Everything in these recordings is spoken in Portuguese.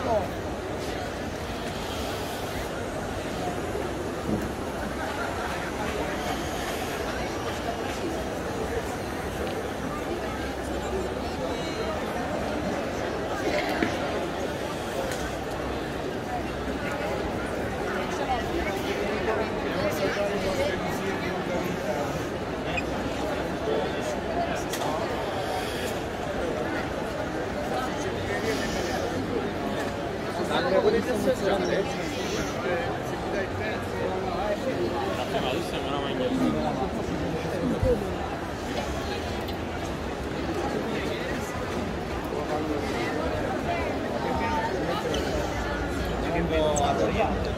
fuego. Gracias.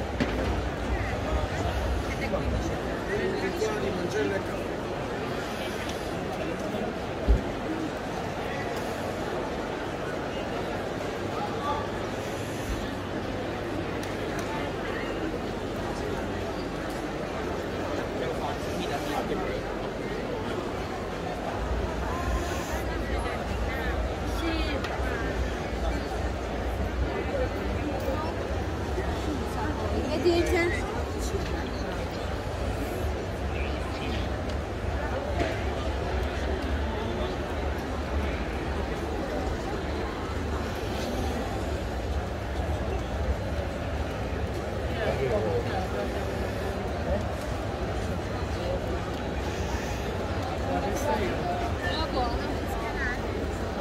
Ne diyeceksin?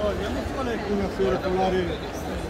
Oh, andiamo a fare una fiore con l'aria.